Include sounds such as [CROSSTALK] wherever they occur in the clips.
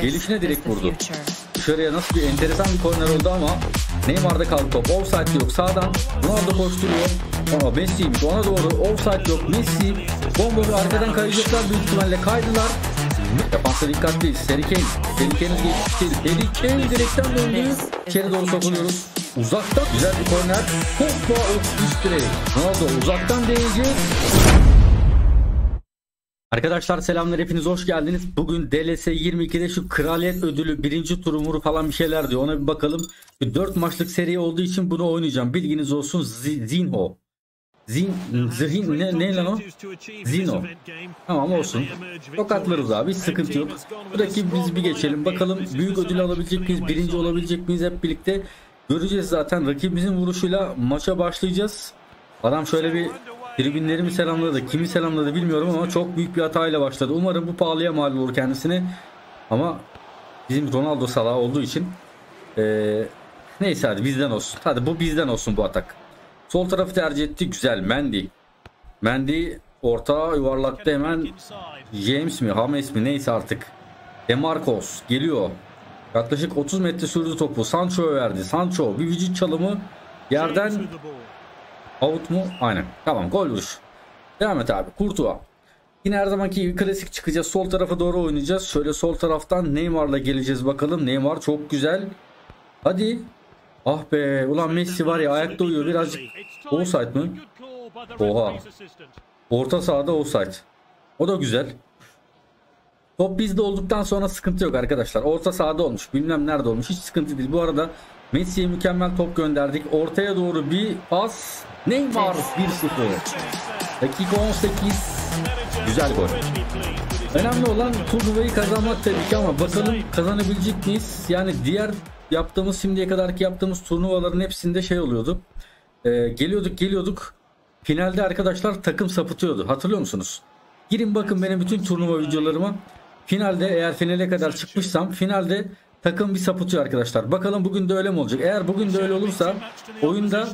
gelişine direkt vurdu. Dışarıya nasıl bir enteresan bir korner oldu ama Neymar'da kaldı top. Offside yok. Sağdan Ronaldo koşturuyor. Ama Messi'ymiş. Ona doğru offside yok. Messi bomboş arkadan kayacaklar büyük ihtimalle kaydılar. Defansa dikkatli. Harry Kane. Harry Kane'in geçti. Harry Kane direkten döndü. İçeri doğru sokuluyoruz. Uzakta güzel bir korner. Hoppa üst direği. Ronaldo uzaktan deneyecek. Arkadaşlar selamlar hepiniz hoş geldiniz. Bugün DLS 22'de şu kraliyet ödülü birinci turu muru falan bir şeyler diyor. Ona bir bakalım. 4 maçlık seri olduğu için bunu oynayacağım. Bilginiz olsun Z Zinho. Zin, Zihin ne, ne lan o? Zino. Tamam olsun. Tokatlarız abi sıkıntı yok. Biz bir geçelim. Bakalım büyük ödül alabilecek miyiz? Birinci olabilecek miyiz hep birlikte? Göreceğiz zaten. Rakibimizin vuruşuyla maça başlayacağız. Adam şöyle bir tribünleri mi selamladı, kimi selamladı bilmiyorum ama çok büyük bir hatayla başladı. Umarım bu pahalıya mal olur kendisine. Ama bizim Ronaldo Salah olduğu için ee, neyse hadi bizden olsun. Hadi bu bizden olsun bu atak. Sol tarafı tercih etti. Güzel. Mendy. Mendy orta yuvarlaktı hemen. James mi? James mi? Neyse artık. Demarcos geliyor. Yaklaşık 30 metre sürdü topu. Sancho'ya verdi. Sancho bir vücut çalımı yerden out mu? Aynen. Tamam gol vuruş. Devam et abi. Kurtuğa. Yine her zamanki gibi klasik çıkacağız. Sol tarafa doğru oynayacağız. Şöyle sol taraftan Neymar'la geleceğiz bakalım. Neymar çok güzel. Hadi. Ah be. Ulan Messi var ya ayakta uyuyor. Birazcık offside mı? Oha. Orta sahada offside. O da güzel. Top bizde olduktan sonra sıkıntı yok arkadaşlar. Orta sahada olmuş. Bilmem nerede olmuş. Hiç sıkıntı değil. Bu arada Messi'ye mükemmel top gönderdik. Ortaya doğru bir pas. Neymar 1-0. Dakika 18. Güzel gol. Önemli olan turnuvayı kazanmak tabii ki ama bakalım kazanabilecek miyiz? Yani diğer yaptığımız şimdiye kadarki yaptığımız turnuvaların hepsinde şey oluyordu. Ee, geliyorduk geliyorduk. Finalde arkadaşlar takım sapıtıyordu. Hatırlıyor musunuz? Girin bakın benim bütün turnuva videolarıma. Finalde eğer finale kadar çıkmışsam finalde takım bir sapıtıyor arkadaşlar. Bakalım bugün de öyle mi olacak? Eğer bugün de öyle olursa oyunda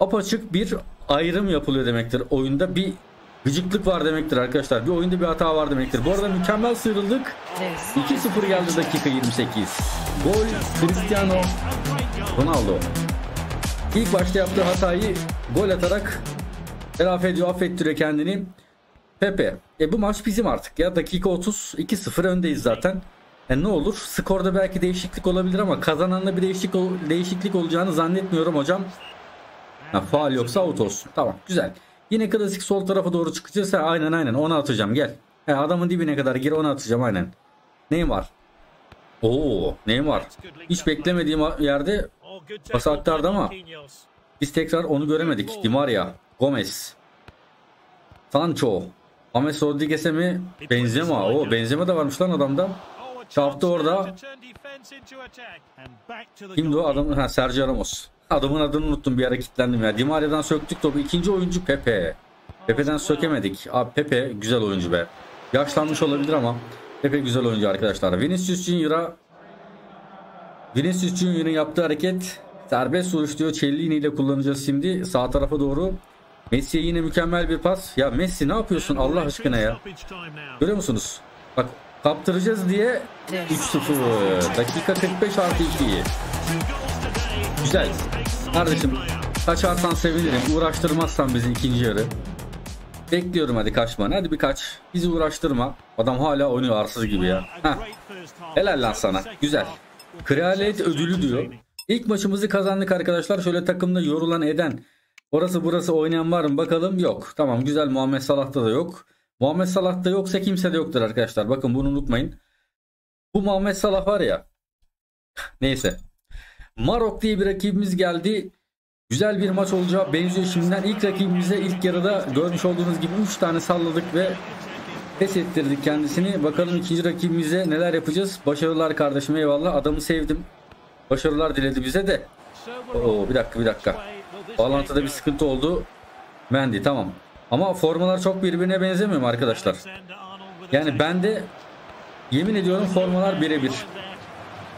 apaçık bir ayrım yapılıyor demektir. Oyunda bir gıcıklık var demektir arkadaşlar. Bir oyunda bir hata var demektir. Bu arada mükemmel sıyrıldık. 2-0 geldi dakika 28. Gol Cristiano Ronaldo. İlk başta yaptığı hatayı gol atarak telafi ediyor, affettiriyor kendini. Pepe. E bu maç bizim artık ya. Dakika 30 2-0 öndeyiz zaten. E ne olur? Skorda belki değişiklik olabilir ama kazananda bir değişiklik, değişiklik olacağını zannetmiyorum hocam. Ha, faal yoksa out olsun. Tamam güzel. Yine klasik sol tarafa doğru çıkacağız. Ha, aynen aynen ona atacağım gel. He, adamın dibine kadar gir ona atacağım aynen. Neymar. Oo Neymar. Hiç beklemediğim yerde pas aktardı ama biz tekrar onu göremedik. Di Maria. Gomez. Sancho. James Rodriguez'e mi? Benzema. O Benzema da varmış lan adamda. Çarptı orada. Kimdi o adam? Ha Sergio Ramos. Adamın adını unuttum bir ara kilitlendim ya. Di Maria'dan söktük topu. İkinci oyuncu Pepe. Pepe'den sökemedik. Abi Pepe güzel oyuncu be. Yaşlanmış olabilir ama Pepe güzel oyuncu arkadaşlar. Vinicius Junior'a Vinicius Junior'ın yaptığı hareket serbest vuruş diyor. Cellini ile kullanacağız şimdi. Sağ tarafa doğru. Messi'ye yine mükemmel bir pas. Ya Messi ne yapıyorsun Allah aşkına ya? Görüyor musunuz? Bak kaptıracağız diye 3-0. Dakika 45 artı 2. Güzel. Kardeşim kaçarsan sevinirim. Uğraştırmazsan bizi ikinci yarı. Bekliyorum hadi kaçmanı. Hadi bir kaç. Bizi uğraştırma. Adam hala oynuyor arsız gibi ya. Heh. Helal lan sana. Güzel. Kraliyet ödülü diyor. İlk maçımızı kazandık arkadaşlar. Şöyle takımda yorulan eden. Orası burası oynayan var mı bakalım. Yok. Tamam güzel Muhammed Salah'ta da yok. Muhammed Salah'ta yoksa kimse de yoktur arkadaşlar. Bakın bunu unutmayın. Bu Muhammed Salah var ya. [LAUGHS] Neyse. Marok diye bir rakibimiz geldi. Güzel bir maç olacağı benziyor şimdiden. ilk rakibimize ilk yarıda görmüş olduğunuz gibi 3 tane salladık ve pes ettirdik kendisini. Bakalım ikinci rakibimize neler yapacağız. Başarılar kardeşim eyvallah. Adamı sevdim. Başarılar diledi bize de. Oo, bir dakika bir dakika. Bağlantıda bir sıkıntı oldu. Mendy tamam. Ama formalar çok birbirine benzemiyor mu arkadaşlar? Yani ben de yemin ediyorum formalar birebir.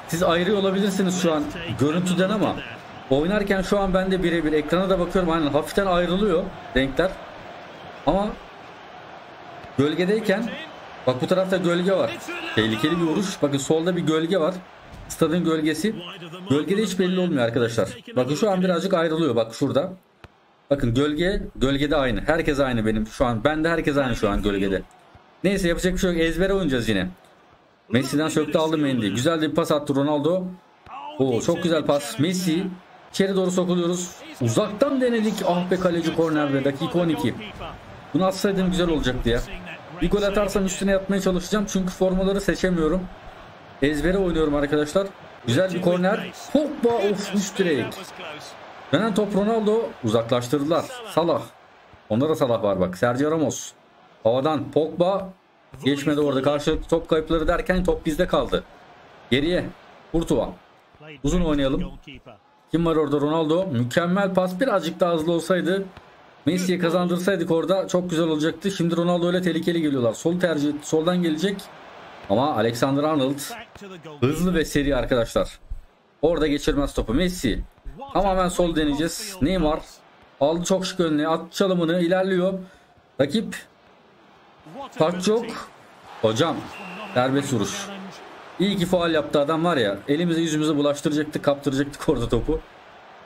Siz ayrı olabilirsiniz şu an görüntüden ama oynarken şu an ben de birebir ekrana da bakıyorum aynen hafiften ayrılıyor renkler. Ama gölgedeyken Bak bu tarafta gölge var. Tehlikeli bir vuruş. Bakın solda bir gölge var. Stadın gölgesi. Gölgede hiç belli olmuyor arkadaşlar. Bakın şu an birazcık ayrılıyor. Bak şurada. Bakın gölge gölgede aynı. Herkes aynı benim şu an. Ben de herkes aynı şu an gölgede. Neyse yapacak bir şey yok. Ezbere oynayacağız yine. Messi'den söktü aldı Mendy. Güzel de bir pas attı Ronaldo. Oo çok güzel pas. Messi içeri doğru sokuluyoruz. Uzaktan denedik. Ah be kaleci kornerde. Dakika 12. Bunu atsaydım güzel olacaktı ya. Bir gol atarsam üstüne yatmaya çalışacağım. Çünkü formaları seçemiyorum. Ezbere oynuyorum arkadaşlar. Güzel bir korner. Pogba of üst direk. Dönen top Ronaldo uzaklaştırdılar. Salah. Onda da Salah var bak. Sergio Ramos. Havadan Pogba geçmedi orada. Karşılıklı top kayıpları derken top bizde kaldı. Geriye. Kurtuva. Uzun oynayalım. Kim var orada? Ronaldo. Mükemmel pas. Birazcık daha hızlı olsaydı Messi'ye kazandırsaydık orada çok güzel olacaktı. Şimdi Ronaldo öyle tehlikeli geliyorlar. Sol tercih soldan gelecek. Ama Alexander Arnold hızlı ve seri arkadaşlar. Orada geçirmez topu. Messi tamamen sol deneyeceğiz. Neymar aldı çok şık önüne. At çalımını ilerliyor. Rakip taç yok. Hocam serbest vuruş. İyi ki faal yaptı adam var ya. Elimize yüzümüze bulaştıracaktık kaptıracaktık orada topu.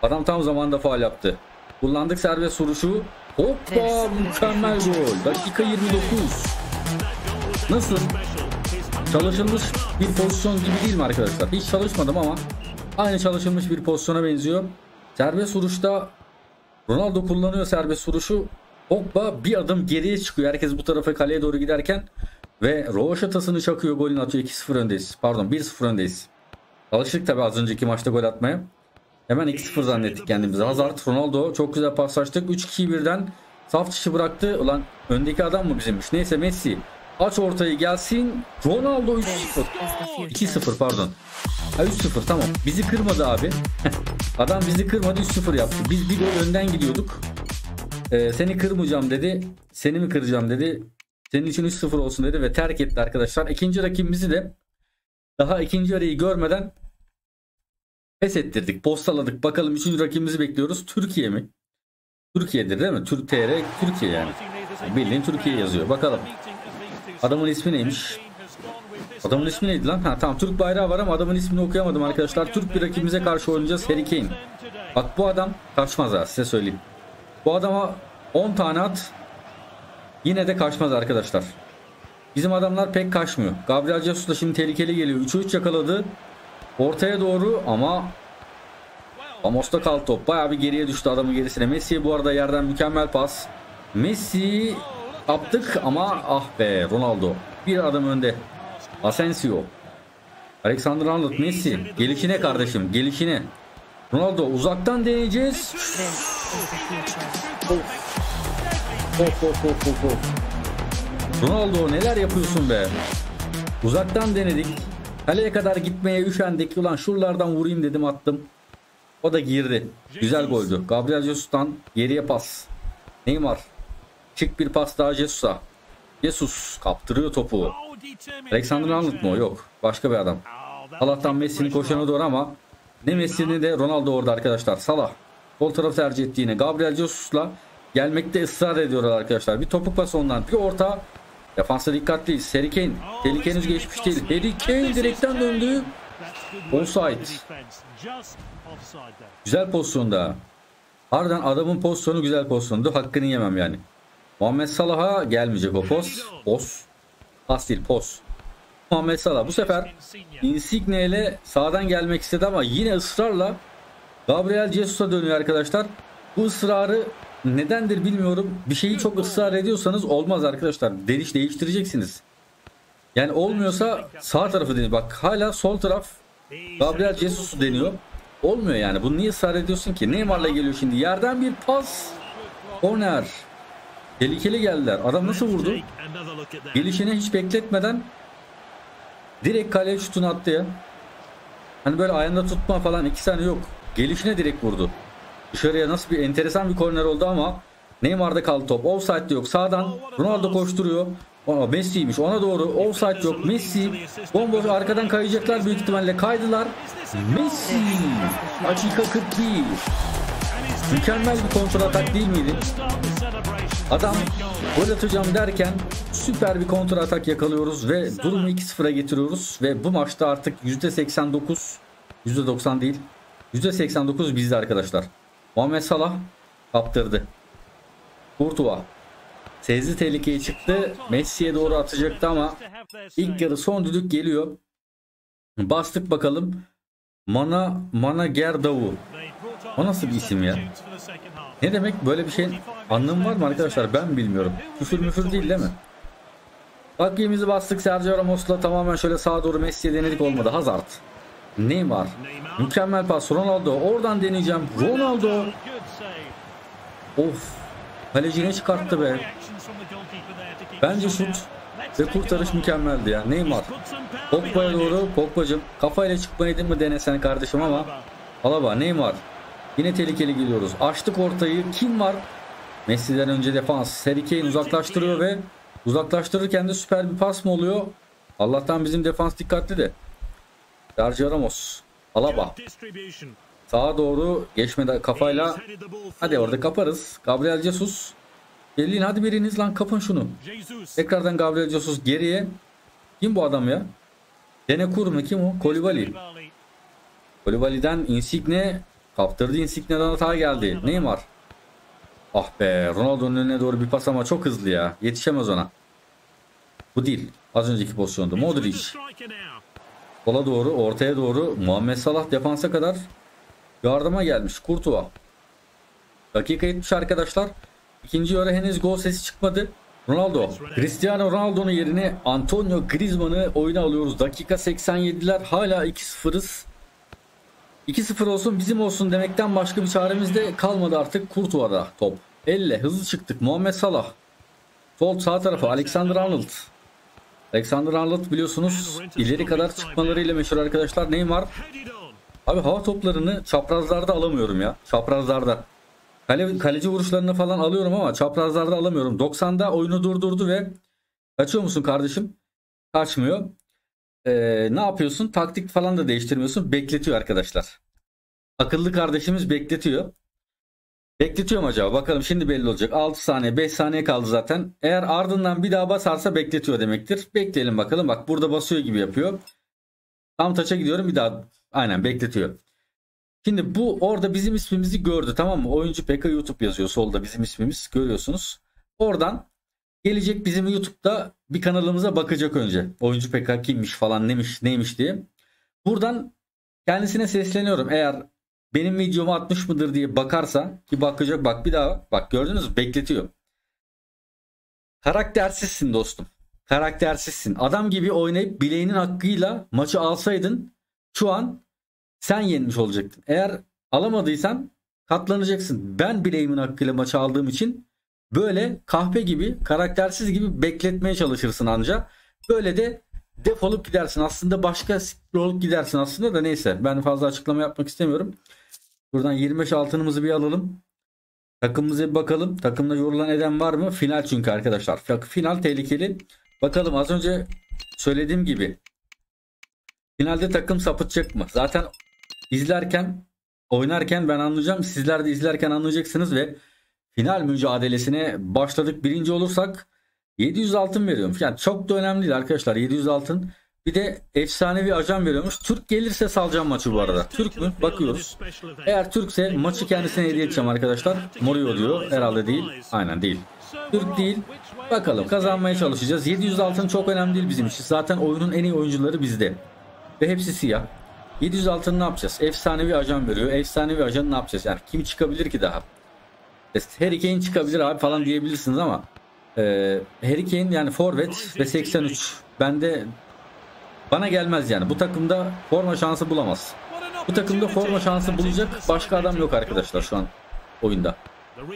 Adam tam zamanında faal yaptı. Kullandık serbest vuruşu. Hoppa mükemmel gol. Dakika 29. Nasıl? Çalışılmış bir pozisyon gibi değil mi arkadaşlar? Hiç çalışmadım ama aynı çalışılmış bir pozisyona benziyor. Serbest vuruşta Ronaldo kullanıyor serbest vuruşu. Pogba bir adım geriye çıkıyor. Herkes bu tarafa kaleye doğru giderken ve rovaşatasını çakıyor golünü atıyor. 2-0 öndeyiz. Pardon 1-0 öndeyiz. Alıştık tabi az önceki maçta gol atmaya. Hemen 2-0 zannettik kendimizi. Hazard, Ronaldo çok güzel paslaştık. 3-2'yi birden saf dışı bıraktı. Ulan öndeki adam mı bizimmiş? Neyse Messi. Aç ortayı gelsin. Ronaldo 3-0. 2-0 pardon. Ha 3-0 tamam. Bizi kırmadı abi. [LAUGHS] adam bizi kırmadı 3-0 yaptı. Biz bir gol önden gidiyorduk. Ee, seni kırmayacağım dedi. Seni mi kıracağım dedi. Senin için 3-0 olsun dedi ve terk etti arkadaşlar. İkinci rakibimizi de daha ikinci arayı görmeden pes ettirdik. Postaladık. Bakalım üçüncü rakibimizi bekliyoruz. Türkiye mi? Türkiye'dir değil mi? Türk TR Türkiye yani. Bildiğin Türkiye yazıyor. Bakalım. Adamın ismi neymiş? Adamın ismi neydi lan? Ha tamam Türk bayrağı var ama adamın ismini okuyamadım arkadaşlar. Türk bir rakibimize karşı oynayacağız. Harry Kane. Bak bu adam kaçmaz ha size söyleyeyim. Bu adama 10 tane at yine de kaçmaz arkadaşlar. Bizim adamlar pek kaçmıyor. Gabriel Jesus da şimdi tehlikeli geliyor. 3'e 3 yakaladı. Ortaya doğru ama Amos'ta kaldı top. Bayağı bir geriye düştü adamın gerisine. Messi bu arada yerden mükemmel pas. Messi yaptık ama ah be Ronaldo. Bir adım önde. Asensio. Alexander Arnold Messi. Gelişine kardeşim gelişine. Ronaldo uzaktan deneyeceğiz. Ronaldo neler yapıyorsun be. Uzaktan denedik. Kaleye kadar gitmeye üşendik. Ulan şuralardan vurayım dedim attım. O da girdi. Güzel goldü. Gabriel Jesus'tan geriye pas. Neymar. Çık bir pas daha Jesus'a. Jesus kaptırıyor topu. Alexander Arnold mu? Yok. Başka bir adam. Salah'tan Messi'nin koşana doğru ama ne Messi'ni de Ronaldo orada arkadaşlar. Salah. Sol tarafı tercih etti yine. Gabriel Jesus'la gelmekte ısrar ediyorlar arkadaşlar. Bir topuk pas ondan. Bir orta. Defansa dikkatliyiz. Harry Kane. Tehlike henüz geçmiş değil. Harry Kane direkten döndü. Offside. Güzel pozisyonda. Harbiden adamın pozisyonu güzel pozisyondu. Hakkını yemem yani. Muhammed Salah'a gelmeyecek o poz. Poz. Pas değil poz. Muhammed Salah bu sefer Insigne ile sağdan gelmek istedi ama yine ısrarla Gabriel Jesus'a dönüyor arkadaşlar. Bu ısrarı nedendir bilmiyorum. Bir şeyi çok ısrar ediyorsanız olmaz arkadaşlar. Deniş değiştireceksiniz. Yani olmuyorsa sağ tarafı deniyor. Bak hala sol taraf Gabriel Jesus deniyor. Olmuyor yani. Bunu niye ısrar ediyorsun ki? Neymar'la geliyor şimdi. Yerden bir pas. Corner. Tehlikeli geldiler. Adam nasıl vurdu? Gelişine hiç bekletmeden direkt kaleye şutunu attı ya. Hani böyle ayağında tutma falan iki saniye yok. Gelişine direkt vurdu. Dışarıya nasıl bir enteresan bir korner oldu ama Neymar'da kaldı top. Offside yok. Sağdan Ronaldo koşturuyor. Aa, Messi'ymiş. Ona doğru. Offside yok. Messi. Bomboş arkadan kayacaklar büyük ihtimalle. Kaydılar. Messi. Dakika 41. Mükemmel bir kontrol atak değil miydi? Adam gol atacağım derken süper bir kontra atak yakalıyoruz ve durumu 2-0'a getiriyoruz ve bu maçta artık %89 %90 değil %89 bizde arkadaşlar. Muhammed Salah kaptırdı. Courtois Sezli tehlikeye çıktı. Messi'ye doğru atacaktı ama ilk yarı son düdük geliyor. Bastık bakalım. Mana Mana Gerdavu. O nasıl bir isim ya? Ne demek böyle bir şeyin anlamı var mı arkadaşlar? Ben bilmiyorum. Küfür müfür değil değil mi? Takvimimizi bastık Sergio Ramos'la tamamen şöyle sağa doğru Messi'ye denedik olmadı. Hazard. Neymar. Mükemmel pas. Ronaldo. Oradan deneyeceğim. Ronaldo. Of. Kaleci ne çıkarttı be. Bence şut ve kurtarış mükemmeldi ya. Neymar. Pogba'ya doğru. Pogba'cım kafayla çıkmayı mı denesen kardeşim ama. Alaba. Neymar. Yine tehlikeli geliyoruz. Açtık ortayı. Kim var? Messi'den önce defans. Harry Kane uzaklaştırıyor ve uzaklaştırırken de süper bir pas mı oluyor? Allah'tan bizim defans dikkatli de. Sergio Ramos. Alaba. Sağa doğru geçmede kafayla. Hadi orada kaparız. Gabriel Jesus. Gelin hadi biriniz lan kapın şunu. Tekrardan Gabriel Jesus geriye. Kim bu adam ya? Denekur mu kim o? Kolibali. Kolibali'den Insigne kaptırdı. Insigne'den hata geldi. Neymar. Ah be Ronaldo'nun önüne doğru bir pas ama çok hızlı ya. Yetişemez ona. Bu değil. Az önceki pozisyonda. Modric. Sola doğru ortaya doğru Muhammed Salah defansa kadar yardıma gelmiş. Kurtuva. Dakika 70 arkadaşlar. İkinci yarı henüz gol sesi çıkmadı. Ronaldo. Cristiano Ronaldo'nun yerine Antonio Griezmann'ı oyuna alıyoruz. Dakika 87'ler hala 2-0'ız. 2-0 olsun bizim olsun demekten başka bir çaremiz de kalmadı artık. Kurtuva'da top. Elle hızlı çıktık. Muhammed Salah. Sol sağ tarafa Alexander Arnold. Alexander Arnold biliyorsunuz ileri kadar çıkmalarıyla meşhur arkadaşlar. Neymar. Abi hava toplarını çaprazlarda alamıyorum ya. Çaprazlarda. Kale, kaleci vuruşlarını falan alıyorum ama çaprazlarda alamıyorum. 90'da oyunu durdurdu ve kaçıyor musun kardeşim? Kaçmıyor. Ee, ne yapıyorsun? Taktik falan da değiştirmiyorsun. Bekletiyor arkadaşlar. Akıllı kardeşimiz bekletiyor. Bekletiyor mu acaba? Bakalım şimdi belli olacak. 6 saniye 5 saniye kaldı zaten. Eğer ardından bir daha basarsa bekletiyor demektir. Bekleyelim bakalım. Bak burada basıyor gibi yapıyor. Tam taça gidiyorum bir daha aynen bekletiyor. Şimdi bu orada bizim ismimizi gördü tamam mı? Oyuncu PK YouTube yazıyor solda bizim ismimiz görüyorsunuz. Oradan gelecek bizim YouTube'da bir kanalımıza bakacak önce. Oyuncu PK kimmiş falan neymiş neymiş diye. Buradan kendisine sesleniyorum. Eğer benim videomu atmış mıdır diye bakarsa ki bakacak bak bir daha bak gördünüz mü bekletiyor. Karaktersizsin dostum. Karaktersizsin. Adam gibi oynayıp bileğinin hakkıyla maçı alsaydın şu an sen yenmiş olacaktın. Eğer alamadıysan katlanacaksın. Ben bileğimin hakkıyla maçı aldığım için böyle kahpe gibi karaktersiz gibi bekletmeye çalışırsın anca. Böyle de defolup gidersin. Aslında başka olup gidersin aslında da neyse. Ben fazla açıklama yapmak istemiyorum. Buradan 25 altınımızı bir alalım. Takımımıza bir bakalım. Takımda yorulan eden var mı? Final çünkü arkadaşlar. Final tehlikeli. Bakalım az önce söylediğim gibi. Finalde takım sapıtacak mı? Zaten izlerken oynarken ben anlayacağım. Sizler de izlerken anlayacaksınız ve final mücadelesine başladık. Birinci olursak 700 altın veriyorum. Yani çok da önemli değil arkadaşlar. 700 altın. Bir de efsanevi ajan veriyormuş. Türk gelirse salacağım maçı bu arada. Türk mü? Bakıyoruz. Eğer Türkse maçı kendisine hediye edeceğim arkadaşlar. Morio diyor. Herhalde değil. Aynen değil. Türk değil. Bakalım kazanmaya çalışacağız. 700 altın çok önemli değil bizim için. Zaten oyunun en iyi oyuncuları bizde. Ve hepsi siyah. 700 altın ne yapacağız? Efsanevi ajan veriyor. Efsanevi ajan ne yapacağız? Yani kim çıkabilir ki daha? Harry Kane çıkabilir abi falan diyebilirsiniz ama e, Harry Kane yani forvet ve 83. Bende bana gelmez yani. Bu takımda forma şansı bulamaz. Bu takımda forma şansı bulacak başka adam yok arkadaşlar şu an oyunda.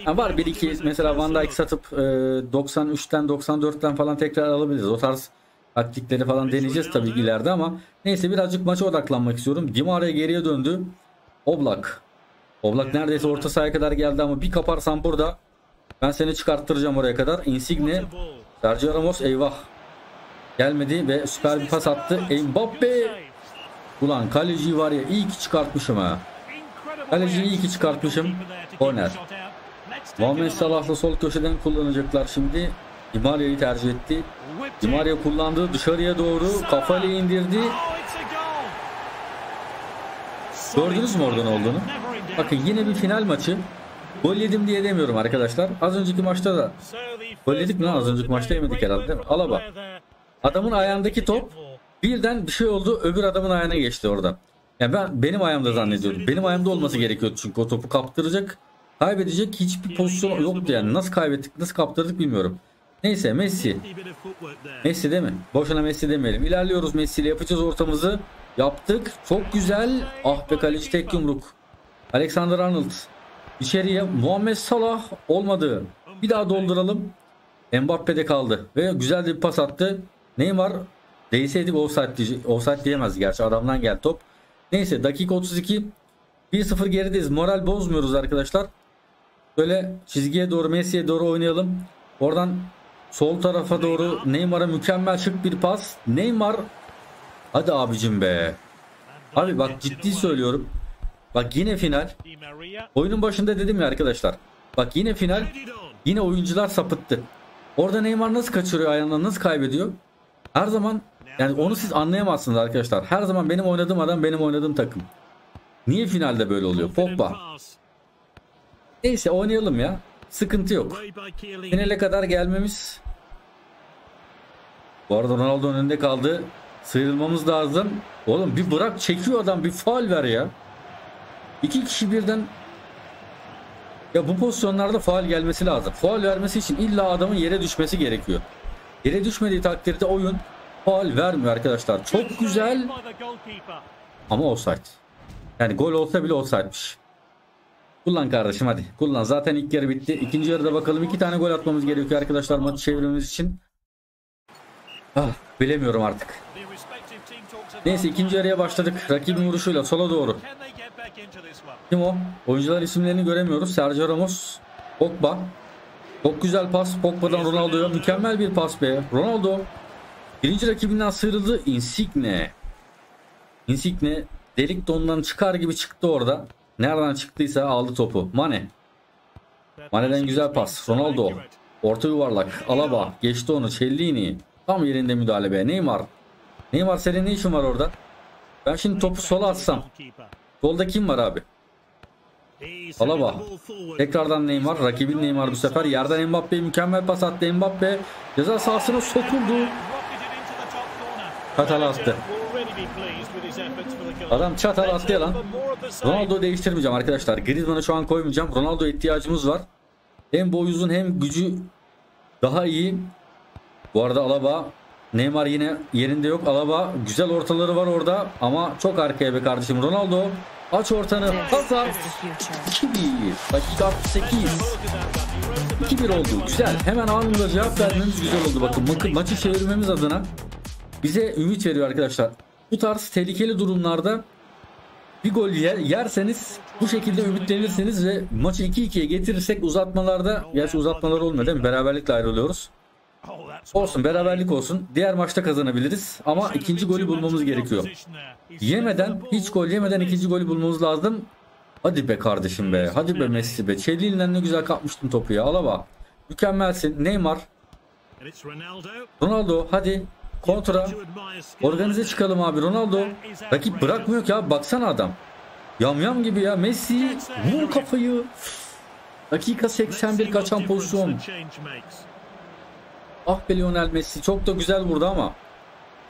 Yani var bir iki mesela Van Dijk satıp e, 93'ten 94'ten falan tekrar alabiliriz. O tarz taktikleri falan deneyeceğiz tabii ileride ama neyse birazcık maça odaklanmak istiyorum. Dimare geriye döndü. Oblak. Oblak neredeyse orta sahaya kadar geldi ama bir kaparsam burada ben seni çıkarttıracağım oraya kadar. Insigne, Sergio Ramos eyvah. Gelmedi ve süper bir pas attı. Mbappe. Ulan kaleci var ya iyi ki çıkartmışım ha. Kaleciyi iyi ki çıkartmışım. Korner. Muhammed Salah'la sol köşeden kullanacaklar şimdi. Di Maria'yı tercih etti. Di Maria kullandı dışarıya doğru kafayla indirdi. Gördünüz mü oradan olduğunu? Bakın yine bir final maçı. Gol yedim diye demiyorum arkadaşlar. Az önceki maçta da Gol yedik mi lan az önceki maçta yemedik herhalde değil mi? Alaba. Adamın ayağındaki top birden bir şey oldu öbür adamın ayağına geçti orada. Yani ben benim ayağımda zannediyordum. Benim ayağımda olması gerekiyordu çünkü o topu kaptıracak. Kaybedecek hiçbir pozisyon yoktu yani. Nasıl kaybettik, nasıl kaptırdık bilmiyorum. Neyse Messi. Messi değil mi? Boşuna Messi demeyelim. İlerliyoruz Messi ile yapacağız ortamızı. Yaptık. Çok güzel. Ah be kaleci tek yumruk. Alexander Arnold. İçeriye Muhammed Salah olmadı. Bir daha dolduralım. Mbappe'de kaldı. Ve güzel bir pas attı. Neymar değseydik offside, diye, offside diyemez gerçi adamdan geldi top. Neyse dakika 32. 1-0 gerideyiz. Moral bozmuyoruz arkadaşlar. Böyle çizgiye doğru Messi'ye doğru oynayalım. Oradan sol tarafa doğru Neymar'a mükemmel şık bir pas. Neymar hadi abicim be. Abi bak ciddi söylüyorum. Bak yine final. Oyunun başında dedim ya arkadaşlar. Bak yine final. Yine oyuncular sapıttı. Orada Neymar nasıl kaçırıyor ayağından nasıl kaybediyor? Her zaman yani onu siz anlayamazsınız arkadaşlar. Her zaman benim oynadığım adam benim oynadığım takım. Niye finalde böyle oluyor? Pogba. Neyse oynayalım ya. Sıkıntı yok. Finale kadar gelmemiz. Bu arada Ronaldo önünde kaldı. Sıyrılmamız lazım. Oğlum bir bırak çekiyor adam bir faal ver ya. İki kişi birden ya bu pozisyonlarda faal gelmesi lazım. Faal vermesi için illa adamın yere düşmesi gerekiyor. Yere düşmediği takdirde oyun faal vermiyor arkadaşlar. Çok güzel ama offside. Yani gol olsa bile offside'miş. Kullan kardeşim hadi. Kullan. Zaten ilk yarı bitti. İkinci yarıda bakalım iki tane gol atmamız gerekiyor arkadaşlar maçı çevirmemiz için. Ah, bilemiyorum artık. Neyse ikinci yarıya başladık. Rakibin vuruşuyla sola doğru. Kim o? Oyuncular isimlerini göremiyoruz. Sergio Ramos, Pogba. Çok güzel pas Pogba'dan Ronaldo'ya. Mükemmel bir pas be. Ronaldo birinci rakibinden sıyrıldı. Insigne. Insigne delik dondan çıkar gibi çıktı orada. Nereden çıktıysa aldı topu. Mane. Mane'den güzel pas. Ronaldo. Orta yuvarlak. Alaba. Geçti onu. Cellini. Tam yerinde müdahale be. Neymar. Neymar senin ne işin var orada? Ben şimdi topu sola atsam. Solda kim var abi? Alaba. Tekrardan Neymar. Rakibin Neymar bu sefer. Yerden Mbappe mükemmel pas attı. Mbappe ceza sahasına sokuldu. Çatal attı. Adam çatal attı ya lan. Ronaldo değiştirmeyeceğim arkadaşlar. Griezmann'ı şu an koymayacağım. Ronaldo ihtiyacımız var. Hem boy uzun hem gücü daha iyi. Bu arada Alaba Neymar yine yerinde yok. Alaba güzel ortaları var orada ama çok arkaya be kardeşim. Ronaldo aç ortanı. Hazard 2-1. Dakika 68. 2-1 oldu. Güzel. Hemen anında cevap vermemiz güzel oldu. Bakın ma maçı çevirmemiz adına bize ümit veriyor arkadaşlar. Bu tarz tehlikeli durumlarda bir gol yer, yerseniz bu şekilde ümitlenirsiniz ve maçı 2-2'ye getirirsek uzatmalarda gerçi uzatmalar olmuyor değil mi? Beraberlikle ayrılıyoruz. Olsun beraberlik olsun. Diğer maçta kazanabiliriz. Ama ikinci golü bulmamız gerekiyor. Yemeden hiç gol yemeden ikinci golü bulmamız lazım. Hadi be kardeşim be. Hadi be Messi be. Çeliğinden ne güzel kapmıştın topu ya. Alaba. Mükemmelsin. Neymar. Ronaldo hadi. Kontra. Organize çıkalım abi. Ronaldo. Rakip bırakmıyor ki abi. Baksana adam. Yam yam gibi ya. Messi. Vur kafayı. Dakika 81 kaçan pozisyon. Ah be Lionel Messi çok da güzel vurdu ama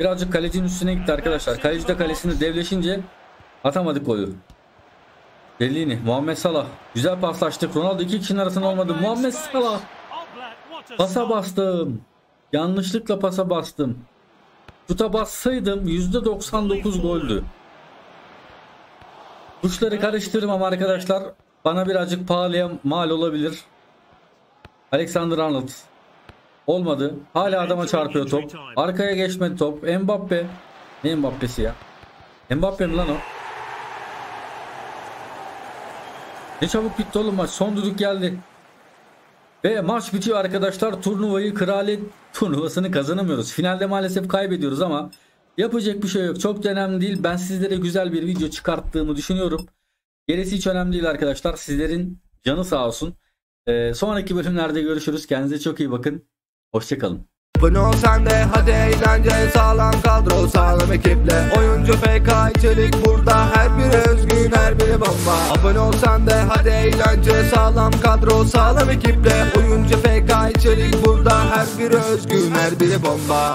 birazcık kalecinin üstüne gitti arkadaşlar. Kaleci de kalesini devleşince atamadık golü. Bellini, Muhammed Salah. Güzel paslaştık. Ronaldo iki kişinin arasında olmadı. Muhammed Salah. Pasa bastım. Yanlışlıkla pasa bastım. Şuta bassaydım %99 goldü. Tuşları karıştırmam arkadaşlar. Bana birazcık pahalıya mal olabilir. Alexander Arnold. Olmadı. Hala adama çarpıyor top. Arkaya geçmedi top. Mbappe. Ne Mbappe'si ya? Mbappe mi lan o? Ne çabuk bitti oğlum maç. Son düdük geldi. Ve maç bitiyor arkadaşlar. Turnuvayı kraliyet turnuvasını kazanamıyoruz. Finalde maalesef kaybediyoruz ama yapacak bir şey yok. Çok da önemli değil. Ben sizlere güzel bir video çıkarttığımı düşünüyorum. Gerisi hiç önemli değil arkadaşlar. Sizlerin canı sağ olsun. Ee, sonraki bölümlerde görüşürüz. Kendinize çok iyi bakın. Hoşçakalın. Abone ol sen de hadi eğlence sağlam kadro sağlam ekiple. Oyuncu FK içerik burada her biri özgün her biri bomba. Abone ol sen de hadi eğlence sağlam kadro sağlam ekiple. Oyuncu FK içerik burada her biri özgün her biri bomba